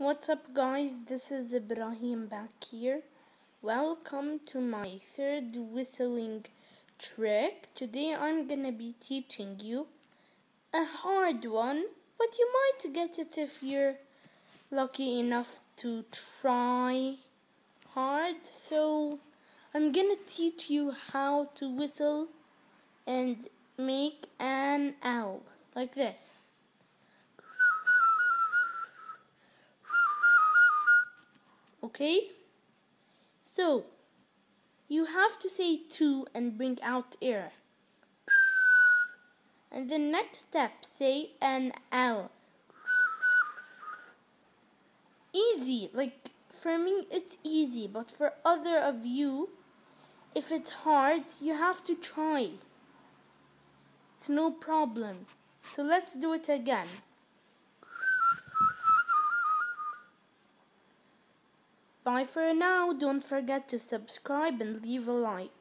What's up guys, this is Ibrahim back here. Welcome to my third whistling trick. Today I'm gonna be teaching you a hard one, but you might get it if you're lucky enough to try hard. So I'm gonna teach you how to whistle and make an L like this. Okay? So, you have to say two and bring out air. And the next step, say an L. Easy, like for me it's easy, but for other of you, if it's hard, you have to try. It's no problem. So let's do it again. Bye for now. Don't forget to subscribe and leave a like.